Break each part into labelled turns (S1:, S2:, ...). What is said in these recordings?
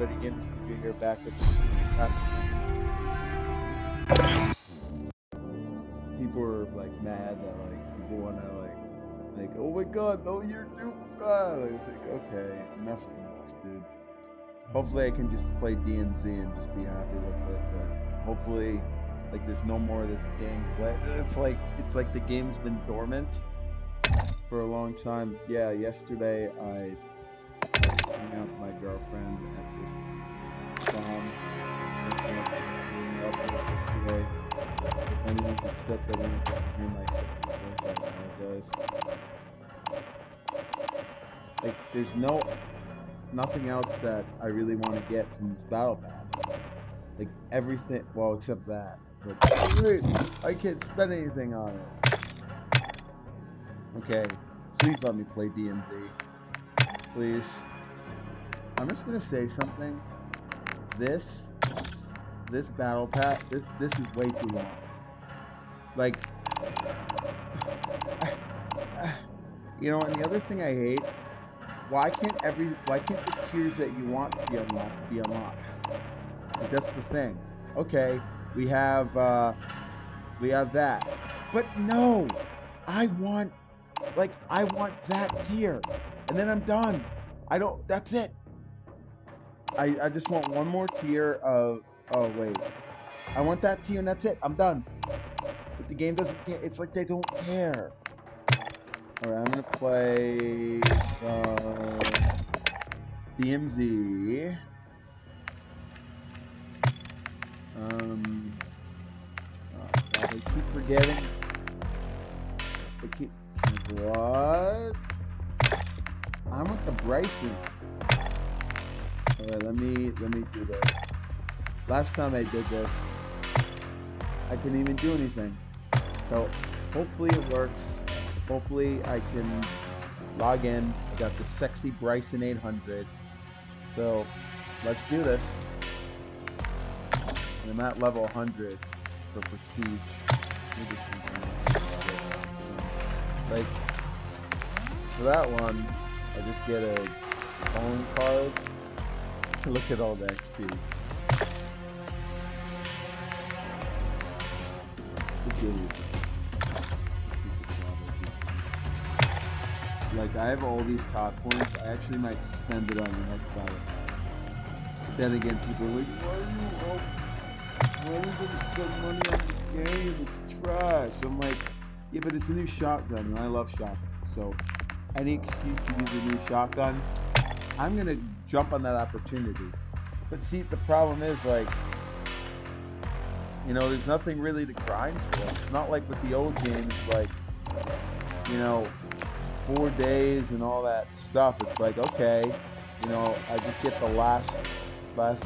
S1: everybody again. You're here back with people are like mad that like people want to like like oh my god no you're god it's like okay enough of this dude. Hopefully I can just play DMZ and just be happy with it but hopefully like there's no more of this dang play. It's like it's like the game's been dormant for a long time. Yeah yesterday I out my girlfriend at this farm yesterday if anyone's upset that can hear my sexy voice, I apologize. Like, there's no, nothing else that I really want to get from this battle pass. Like, everything, well, except that. Wait, I can't spend anything on it. Okay, please let me play DMZ. Please. I'm just gonna say something. This this battle pack, this this is way too long. Like, you know, and the other thing I hate, why can't every, why can't the tiers that you want be unlocked be unlocked? Like, that's the thing. Okay, we have, uh, we have that, but no, I want, like, I want that tier, and then I'm done. I don't. That's it. I I just want one more tier of Oh, wait. I want that you and that's it. I'm done. But the game doesn't care. It's like they don't care. Alright, I'm to play uh, DMZ. Um, I keep forgetting. I keep... What? I want the Bryson. Alright, let me, let me do this. Last time I did this, I couldn't even do anything. So hopefully it works. Hopefully I can log in. I got the sexy Bryson 800. So let's do this. And I'm at level 100 for prestige. Like, for that one, I just get a phone card. Look at all the XP. Like, I have all these COD points. I actually might spend it on the next battle pass. But then again, people are like, why are you, why are you to spend money on this game? It's trash. I'm like, yeah, but it's a new shotgun, and I love shotguns. So, any excuse to use a new shotgun, I'm going to jump on that opportunity. But see, the problem is, like, you know, there's nothing really to grind for. It's not like with the old game, it's like, you know, four days and all that stuff. It's like, okay, you know, I just get the last, last,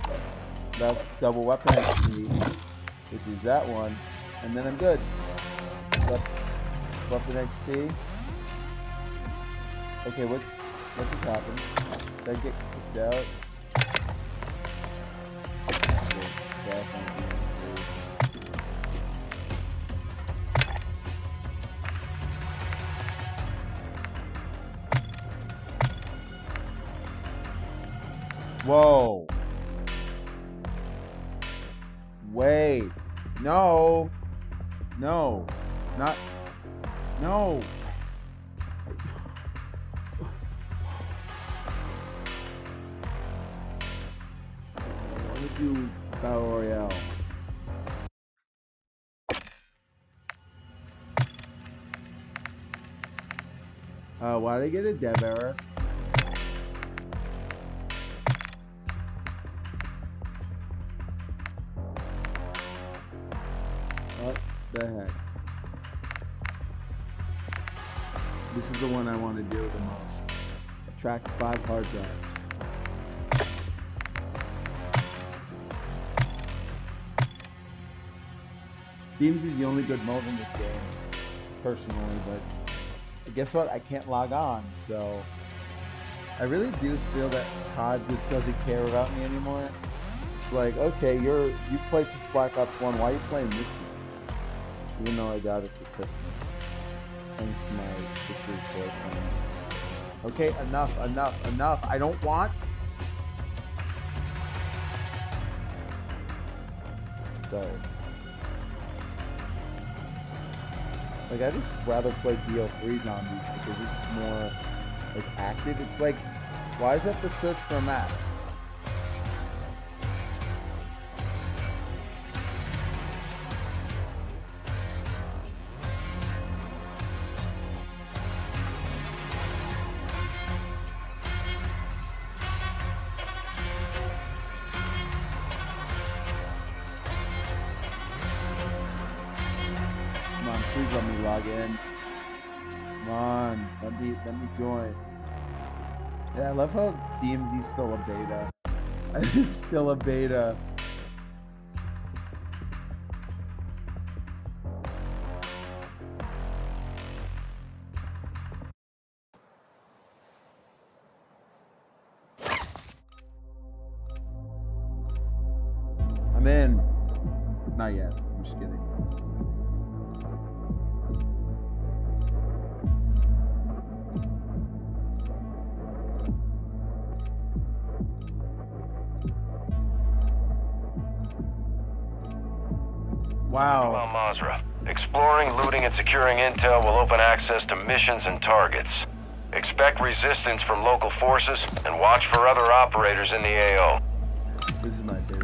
S1: last double weapon XP, which is that one, and then I'm good. weapon XP. Okay, what, what just happened? Did I get kicked out? Whoa. Wait. No. No. Not. No. Battle Royale. Uh, why did I get a dev error? What the heck? This is the one I want to do the most. Track five hard drives. DMZ's the only good mode in this game, personally, but guess what? I can't log on, so I really do feel that COD just doesn't care about me anymore. It's like, okay, you're you played since Black Ops 1, why are you playing this game? Even though I got it for Christmas. Thanks to my sister's boyfriend. Okay, enough, enough, enough. I don't want so Like I just rather play BO3 zombies because this is more like active. It's like, why is that the search for a map? Still a beta. I'm in. Not yet. I'm just kidding. Wow.
S2: Al Mazrah. Exploring, looting, and securing intel will open access to missions and targets. Expect resistance from local forces and watch for other operators in the AO.
S1: This is my favorite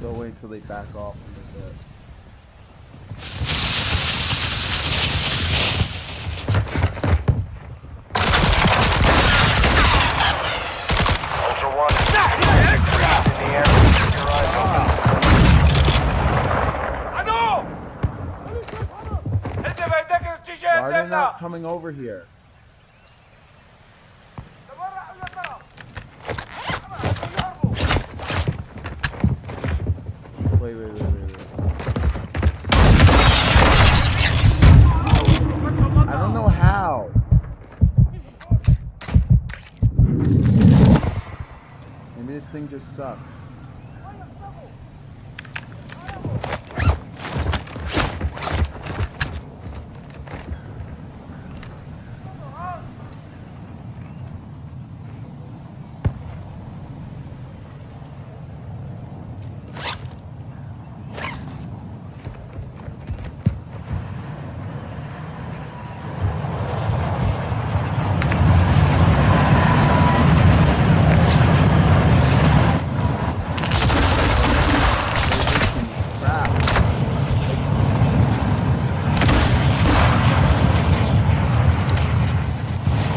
S1: They'll wait until they back off
S3: and make it.
S1: Why are they not coming over here? Sucks. Crap.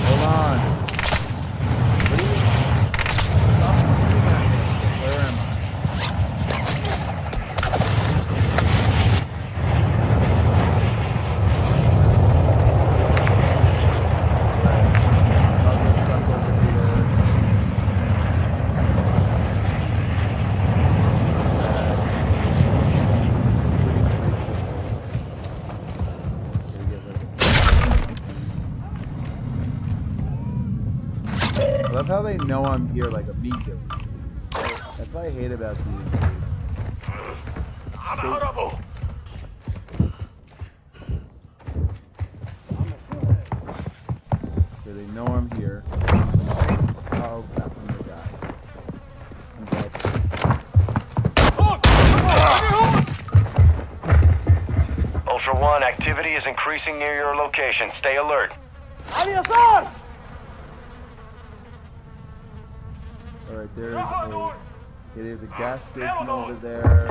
S1: Hold on. What do you Stop shooting at me. Where am I? I'll get stuck over here. I love how they know I'm here like immediately. That's what I hate about these. Honorable. They know I'm here. Oh, crap, I'm gonna die. I'm dead.
S2: Ultra One, activity is increasing near your location. Stay alert.
S3: Adios!
S1: Okay, there's a ah, gas station over there.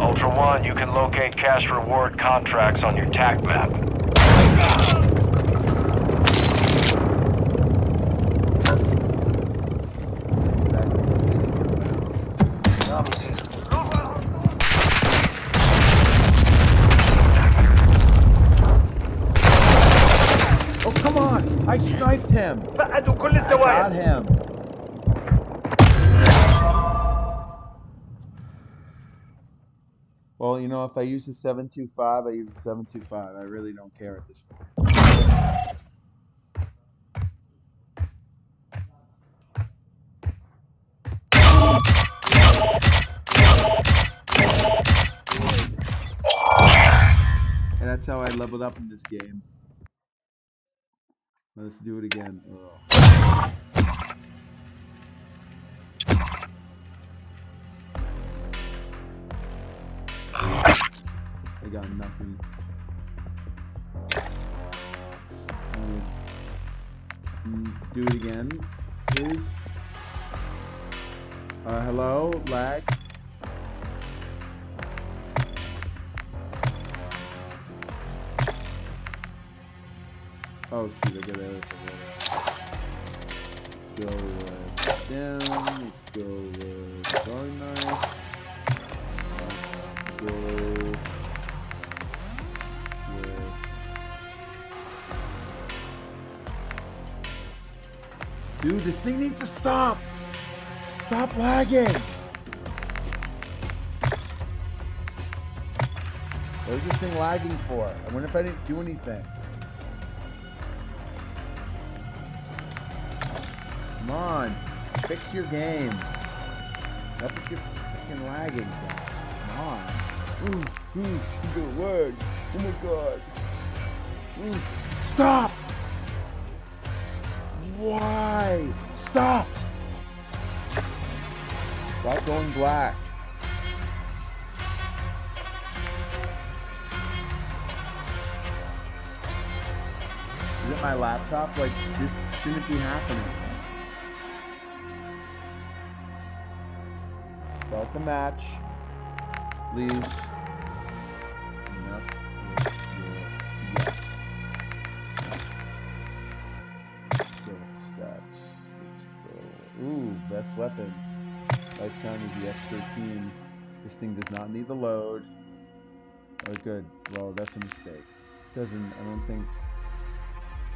S2: Ultra One, you can locate cash reward contracts on your TAC map.
S1: Got him. Well, you know, if I use the 725, I use the 725. I really don't care at this point. And that's how I leveled up in this game. Let's do it again. Oh. I got nothing. Do it again, please. Uh, hello, lag. Oh shoot, I got everything. Go them. Let's go knife. Let's go with. Dude, this thing needs to stop! Stop lagging! What is this thing lagging for? I wonder if I didn't do anything. Come on, fix your game. That's what you're freaking lagging, guys. Come on. Ooh, ooh, you got lag. Oh my god. Ooh, stop! Why? Stop! Stop going black. Is it my laptop? Like, this shouldn't be happening. Start the match. Please. Enough. Ooh, best weapon. Lifetime is the X13. This thing does not need the load. Oh, good. Well, that's a mistake. Doesn't, I don't think,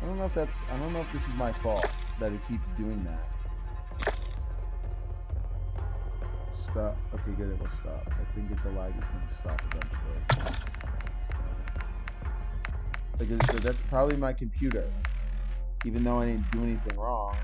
S1: I don't know if that's, I don't know if this is my fault that it keeps doing that. Stop. Okay, good, it will stop. I think that the lag is going to stop eventually. Like, so that's probably my computer. Even though I didn't do anything wrong.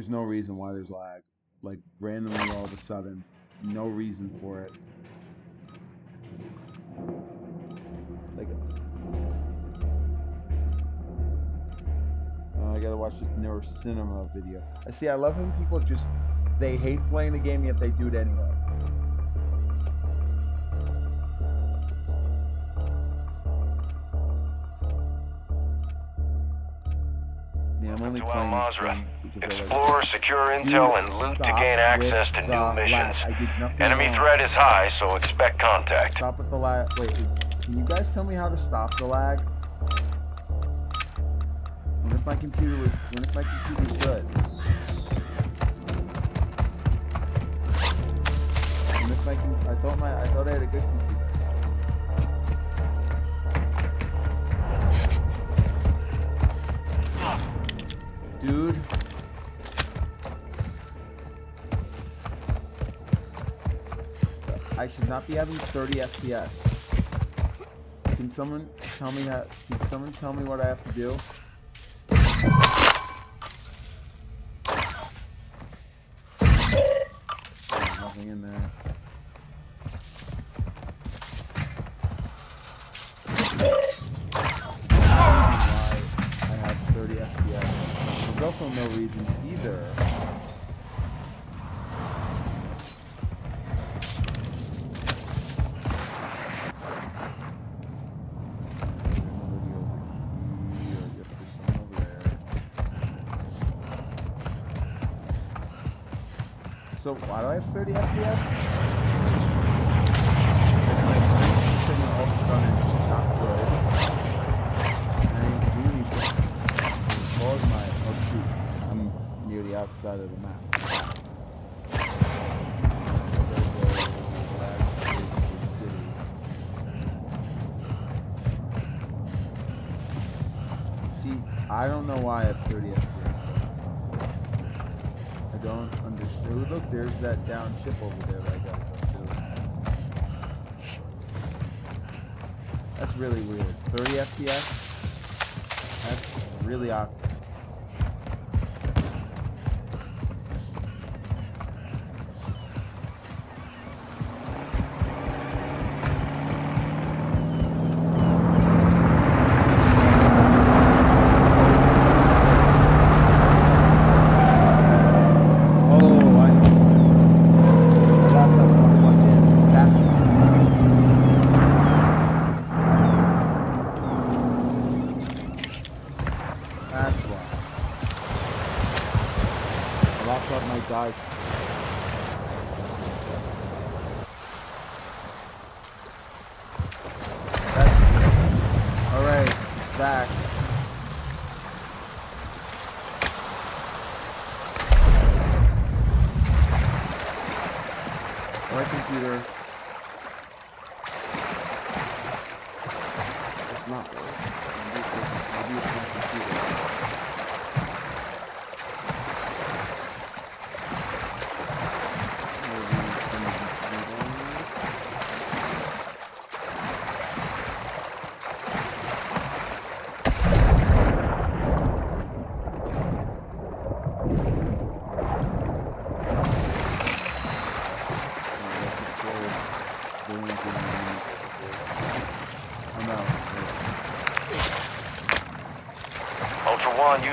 S1: There's no reason why there's lag. Like randomly all of a sudden. No reason for it. Like Uh, I gotta watch this newer cinema video. I see I love when people just they hate playing the game yet they do it anyway.
S2: To Al
S1: playing this
S2: Mazrah.
S1: game because I like
S2: Explore, secure intel, and loot to gain access to new missions.
S1: I did nothing
S2: Enemy threat is high, so expect contact.
S1: Stop with the lag. Wait, is, can you guys tell me how to stop the lag? What if my computer was? What if my computer was good? What if my? I thought my. I thought I had a good computer. Dude. I should not be having 30 FPS. Can someone tell me how? Can someone tell me what I have to do? also no reason either. So why do I have 30 FPS? Outside of the map. See, I don't know why I have 30 FPS. I don't understand. Look, there's that down ship over there that I gotta go to. That's really weird. 30 FPS? That's really awkward.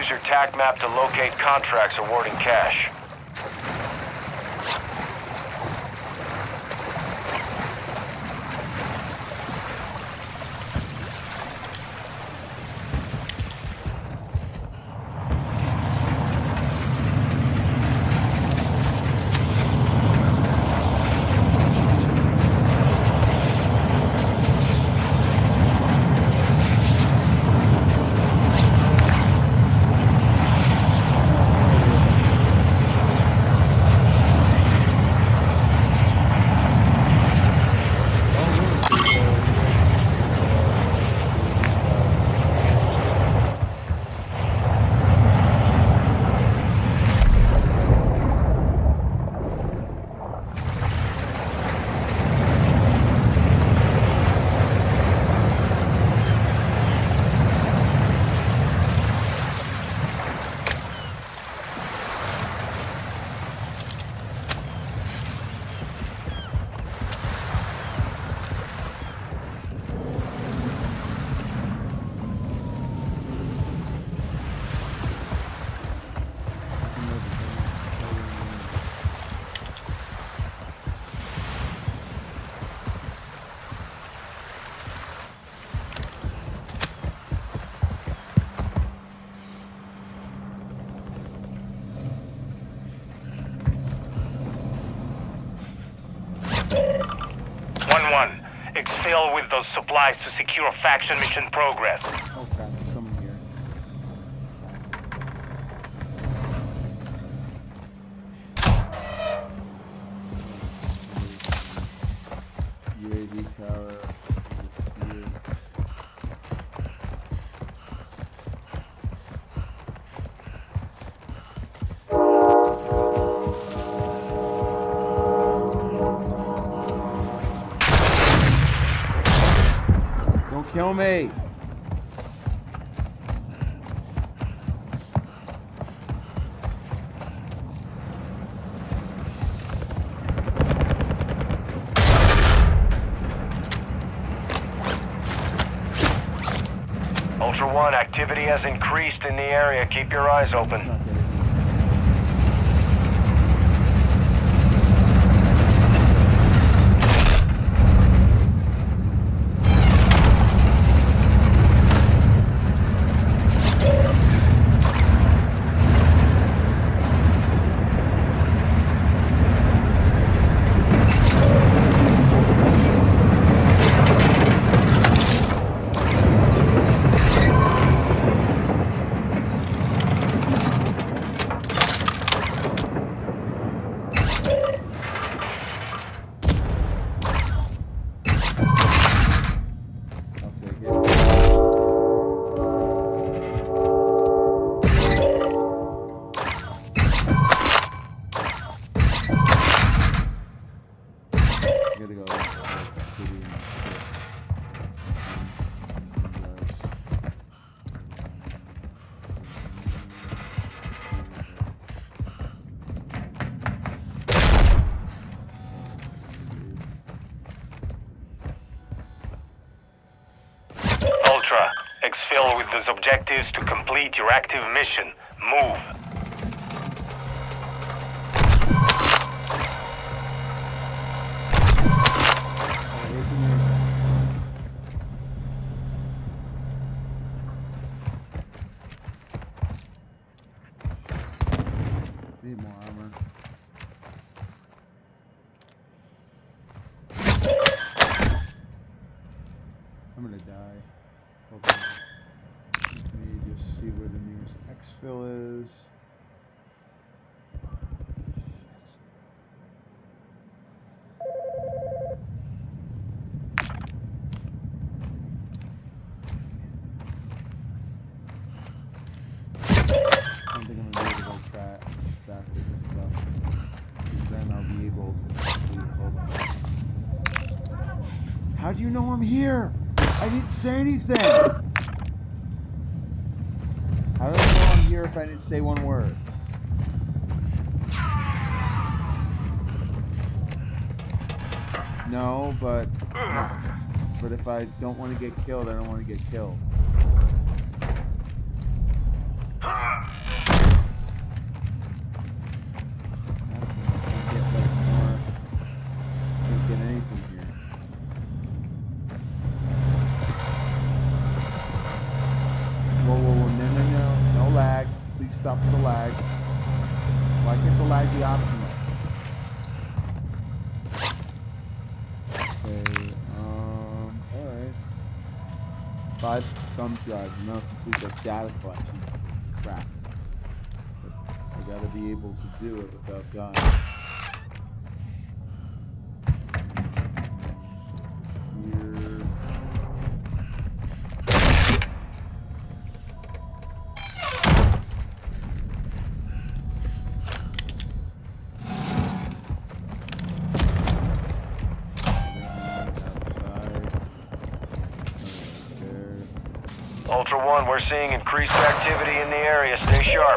S2: Use your TAC map to locate contracts awarding cash.
S3: One one. Exfil with those supplies to secure faction mission progress.
S2: Ultra One, activity has increased in the area. Keep your eyes open.
S1: Seal with
S3: those objectives to complete your active mission. Move.
S1: Here? I didn't say anything! How do I know I'm here if I didn't say one word? No, but but if I don't want to get killed, I don't want to get killed. Thumb to complete data collection. Crap. But I gotta be able to do it without dying.
S2: Stay sharp.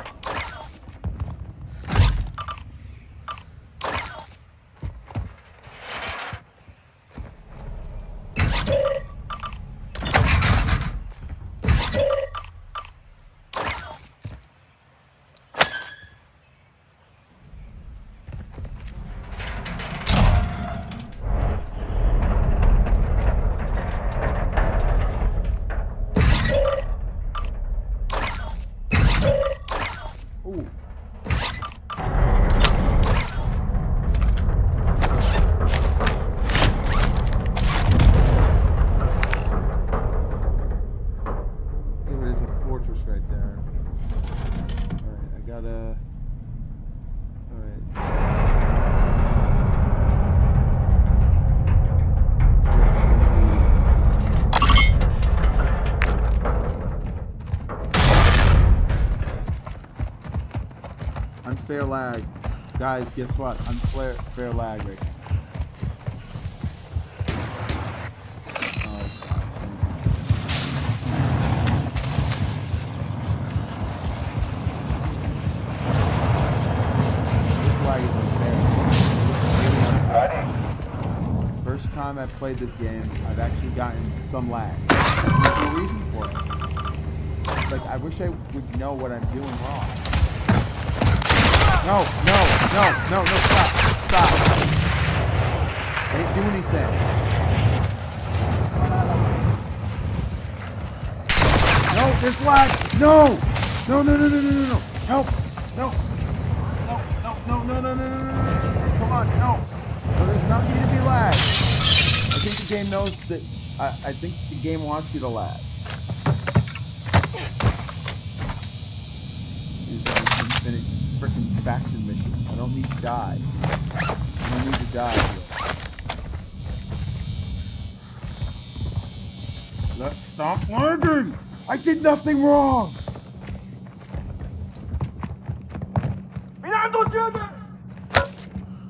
S1: Unfair lag. Guys, guess what? Unfair fair lag right now. First time I've played this game, I've actually gotten some lag. There's no reason for it. Like, I wish I would know what I'm doing wrong. No, no, no, no, no, stop, stop. Can't do anything. No, there's lag. No! No, no, no, no, no, no, no. Help! No! No, no, no, no, no, no, no, Come on, no. No, there's not need to be lag. I think the game knows that, I, I think the game wants you to lag. He's like, finished freaking faction mission. I don't need to die. I don't need to die. Let's stop lagging! I did nothing wrong!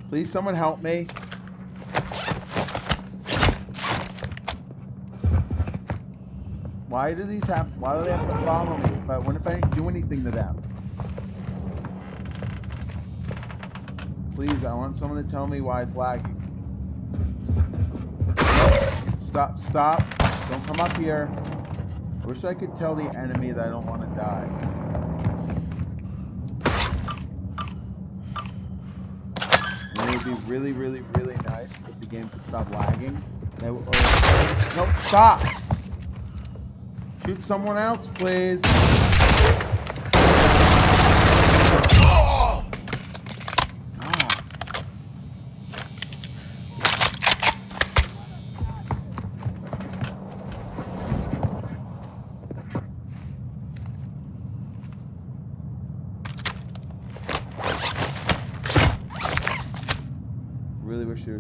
S1: Please, someone help me. Why do these have? Why do they have to follow me? If I, what if I didn't do anything to them? Please, I want someone to tell me why it's lagging. Stop! Stop! Don't come up here. I wish I could tell the enemy that I don't want to die. And it would be really, really, really nice if the game could stop lagging. Or- no, stop! Shoot someone else, please.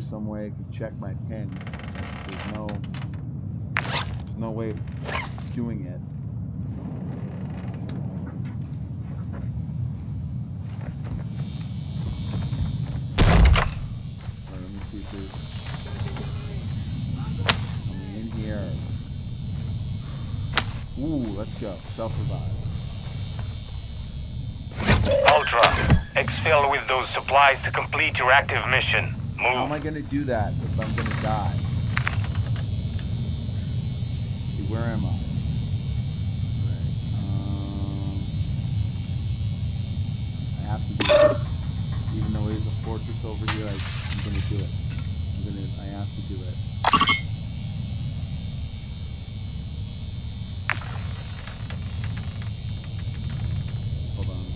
S1: Some way could check my pin. There's no, there's no way of doing it. Let me see if there's something in here. Ooh, let's go. Self-revive.
S3: Ultra, exfil with those supplies to complete your active mission.
S1: How am I gonna do that if I'm gonna die? See, where am I? Right, um, I have to do it. Even though there's a fortress over here, I, I'm gonna do it. I'm gonna, I have to do it. Hold on.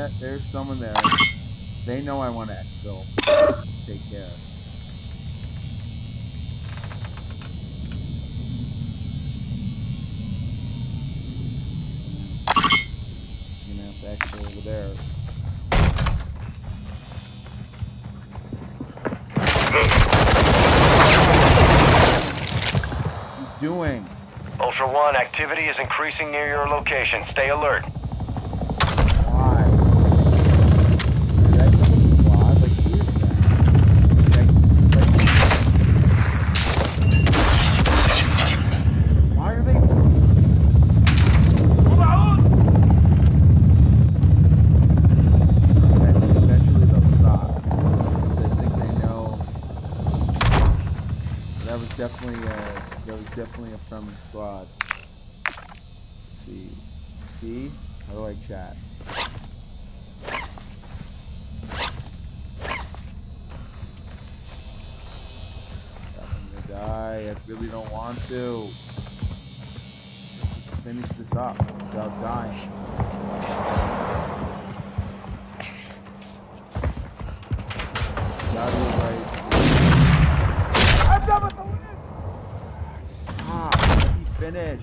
S1: Yeah, there's someone there. They know I want to exfil. Take care. Gonna have to exfil over there. Doing?
S2: Ultra One, activity is increasing near your location. Stay alert.
S1: Definitely uh, a, that was definitely a friendly squad. Let's see, see, how do I chat? I'm gonna die. I really don't want to. Just finish this up without dying. Gotta be right. Stop. Let me finish.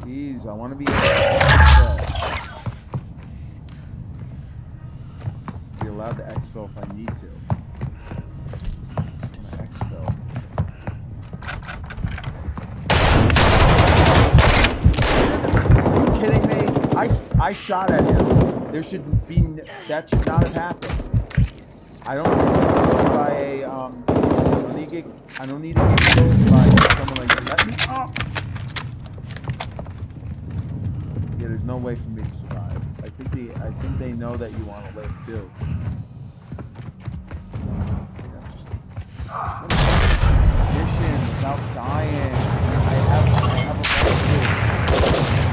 S1: Jeez, I want to be. Be allowed to exfil if I need to. I wanna exfil. Are you kidding me? I, s- I shot at him. There should be that should not have happened. I don't need to get killed by a um. I don't need, to get, I don't need to get killed by like that. Let me up. Yeah, there's no way for me to survive. I think the I think they know that you want to live too. Yeah, mission without dying. I have I have a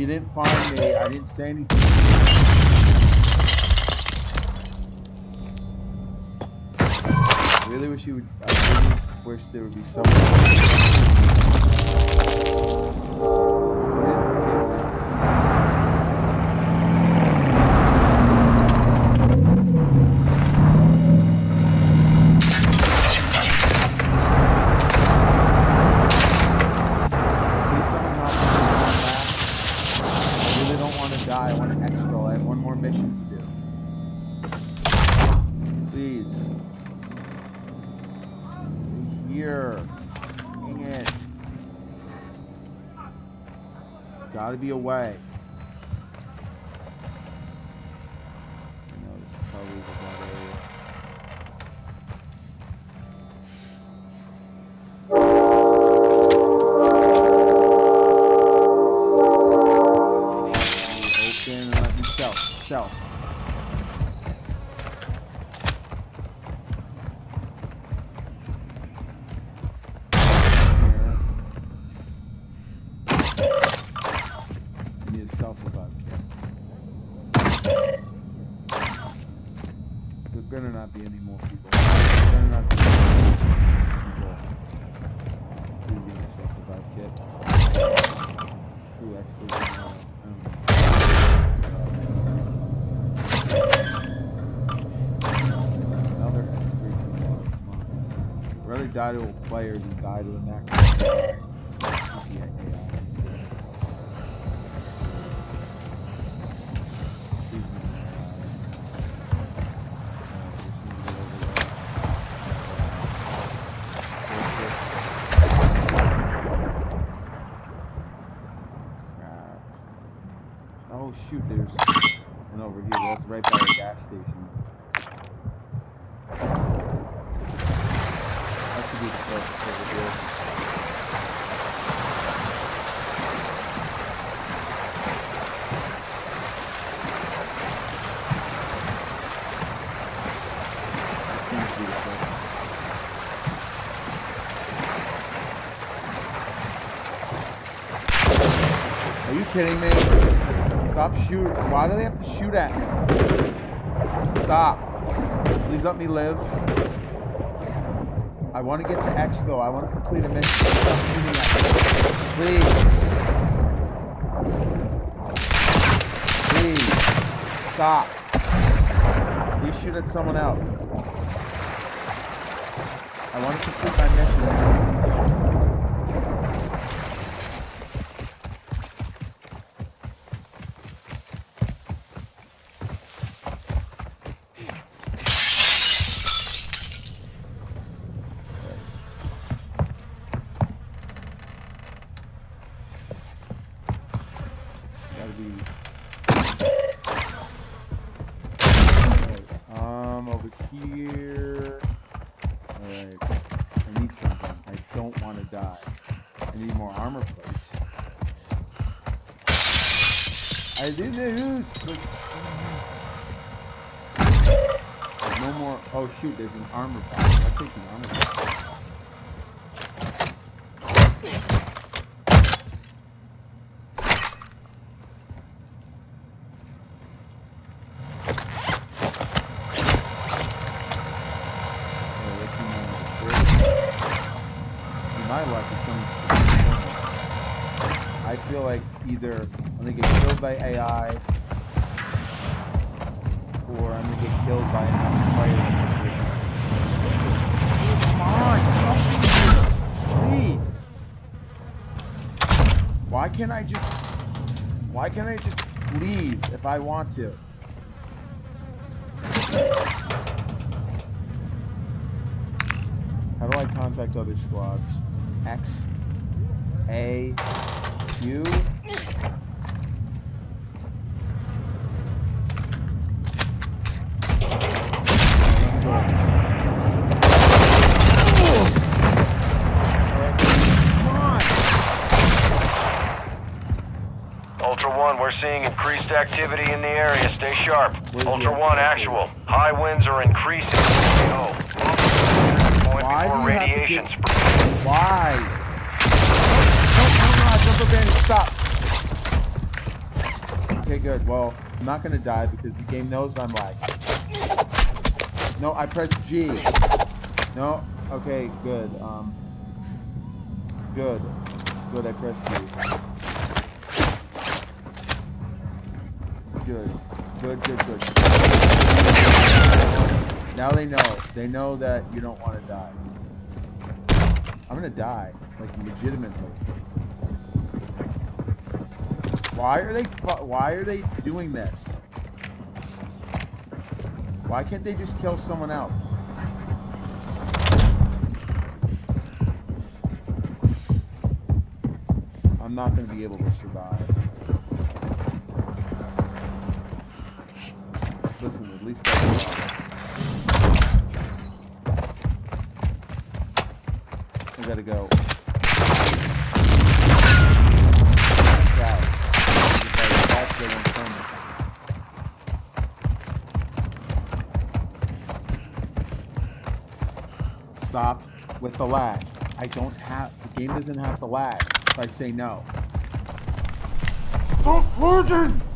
S1: you didn't find me. I didn't say anything. I really wish you would. I really wish there would be someone. Please someone help me. Gotta be a on. I'd rather die to a player than die to a next. Yeah, AI. Please no Crap. Oh shoot, there's one over here. That's right by the gas station. That should be the closest over here. That seems to be the closest. Are you kidding me? Shooting. Why do they have to shoot at me? Stop. Please let me live. I want to get to Exfil. I want to complete a mission. Please. Please. Stop. You shoot at someone else. I want to complete my mission. Gotta be. Alright, Um, over here. Alright. I need something. I don't want to die. I need more armor plates. I did use, but. There's no more. Oh shoot, there's an armor box. I'll take the armor box. I feel like either I'm gonna get killed by AI, or I'm gonna get killed by another player. Come on, stop! Please. Why can't I just? Why can't I just leave if I want to? How do I contact other squads? X A Q Come on!
S2: Ultra One, we're seeing increased activity in the area. Stay sharp. Ultra One, actual. High winds are increasing. Oh.
S1: Why do you have to
S2: radiation
S1: get-. Why? No, no, no, jump bandit, stop. Okay, good. Well, I'm not gonna die because the game knows I'm like. No, I pressed G. No, okay, good. Um, good, good. I pressed G. Good, good, good, good. Now they know. They know that you don't want to die. I'm gonna die, like legitimately. Why are they? Why are they doing this? Why can't they just kill someone else? I'm not gonna be able to survive. Least I gotta go. Stop with the lag. I don't have, the game doesn't have the lag if I say no. Stop lagging!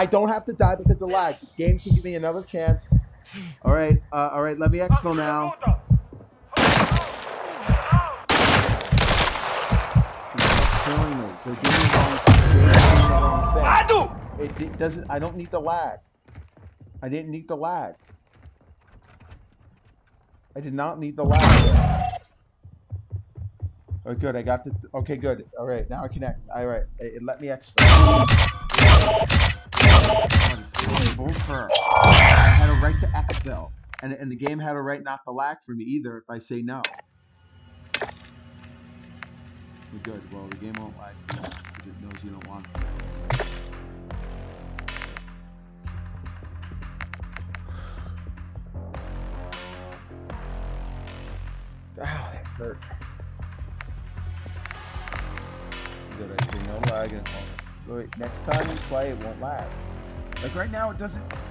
S1: I don't have to die because of lag. Game can give me another chance. All right, uh, all right. Let me exfil now. They're.
S3: I do!
S1: It, doesn't. I don't need the lag. I didn't need the lag. I did not need the lag. Oh, good. I got the. Okay, good. All right, now I connect. All right, it, it let me exfil. Bullfur. I had a right to excel, and and the game had a right not to lag for me either if I say no. We're good. Well, the game won't lag for you it knows you don't want it. That hurt. Good, I see no lag and wait, next time we play it won't lag. Like right now it doesn't